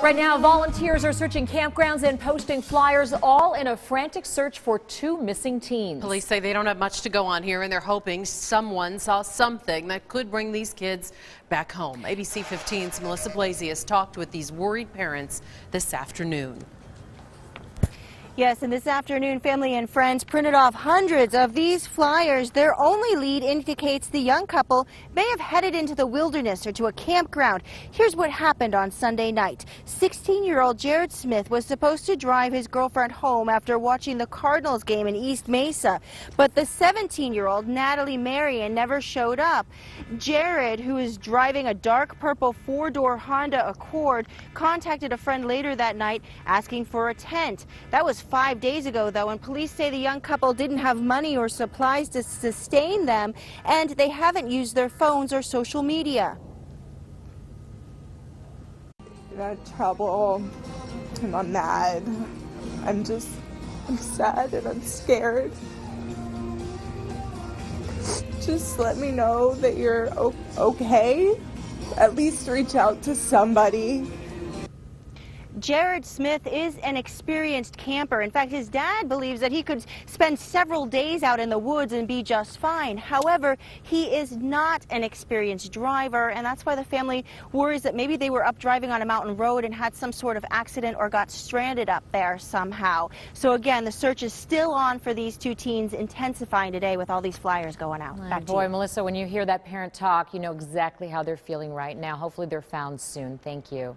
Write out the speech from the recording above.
Right now, volunteers are searching campgrounds and posting flyers, all in a frantic search for two missing teens. Police say they don't have much to go on here, and they're hoping someone saw something that could bring these kids back home. ABC 15's Melissa Blasius has talked with these worried parents this afternoon. Yes, and this afternoon, family and friends printed off hundreds of these flyers. Their only lead indicates the young couple may have headed into the wilderness or to a campground. Here's what happened on Sunday night. 16-year-old Jared Smith was supposed to drive his girlfriend home after watching the Cardinals game in East Mesa, but the 17-year-old Natalie Marion never showed up. Jared, who is driving a dark purple four-door Honda Accord, contacted a friend later that night asking for a tent. That was five days ago, though, and police say the young couple didn't have money or supplies to sustain them, and they haven't used their phones or social media. I'm in trouble, and I'm mad. I'm just, I'm sad and I'm scared. Just let me know that you're okay. At least reach out to somebody. Jared Smith is an experienced camper. In fact, his dad believes that he could spend several days out in the woods and be just fine. However, he is not an experienced driver, and that's why the family worries that maybe they were up driving on a mountain road and had some sort of accident or got stranded up there somehow. So again, the search is still on for these two teens, intensifying today with all these flyers going out. Boy. Melissa, when you hear that parent talk, you know exactly how they're feeling right now. Hopefully they're found soon. Thank you.